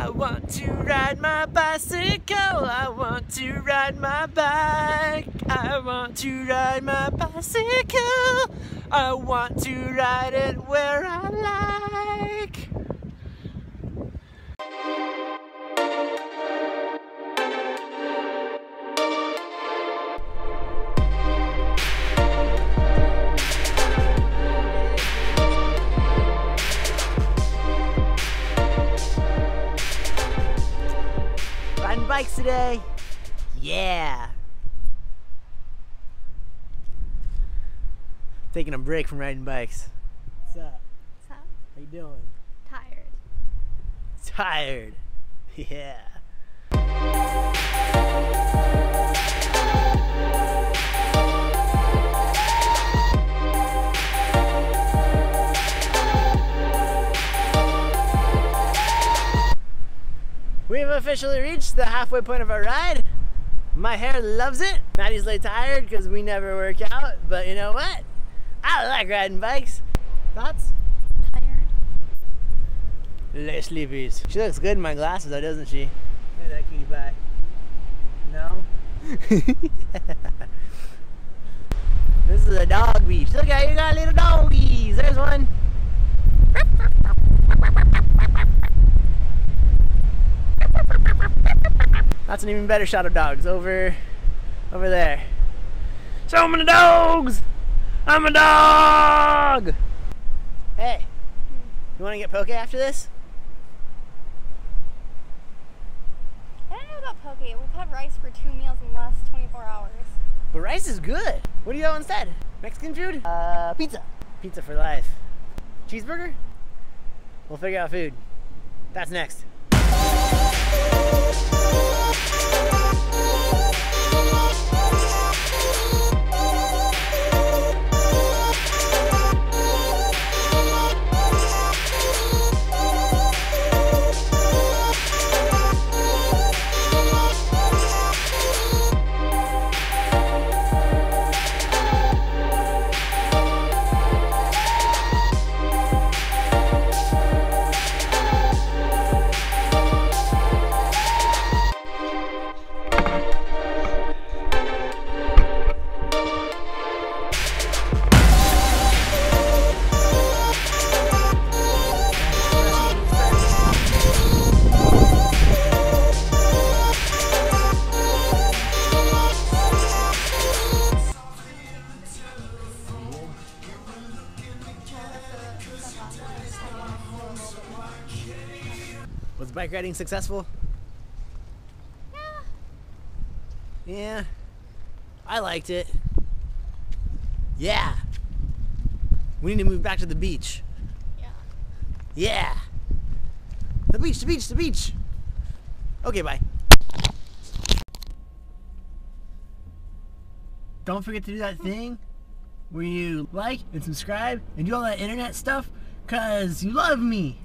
I want to ride my bicycle. I want to ride my bike. I want to ride my bicycle. I want to ride it where I like. Bikes today. Yeah. Taking a break from riding bikes. What's up? What's up? How you doing? Tired. Tired. Yeah. Officially reached the halfway point of our ride. My hair loves it. Maddie's lay tired because we never work out, but you know what? I like riding bikes. Thoughts? Tired. Lay sleepies. She looks good in my glasses though, doesn't she? Look at that cutie pie. No? this is a dog beach. Look at you got little doggies. There's one. That's an even better shot of dogs over over there. So many dogs! I'm a dog! Hey, you want to get poke after this? I don't know about poke. We've had rice for two meals in the last 24 hours. But rice is good. What do you have instead? Mexican food? Uh, pizza. Pizza for life. Cheeseburger? We'll figure out food. That's next. Was bike riding successful? Yeah. Yeah. I liked it. Yeah. We need to move back to the beach. Yeah. Yeah. The beach, the beach, the beach. Okay, bye. Don't forget to do that thing where you like and subscribe and do all that internet stuff because you love me.